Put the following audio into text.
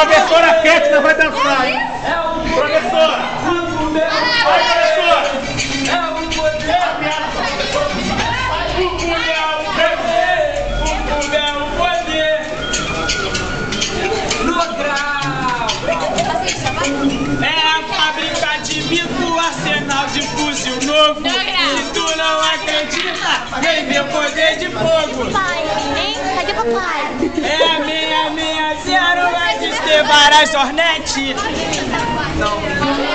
Professora Kétina vai dançar, hein? Professora. Vai, professora. É a fábrica de mito, arsenal de fuzil novo. Não. Se tu não acredita, vem ver poder de fogo. Pai, hein? Cadê papai? É levar as jornete. Não.